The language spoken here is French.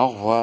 Au revoir.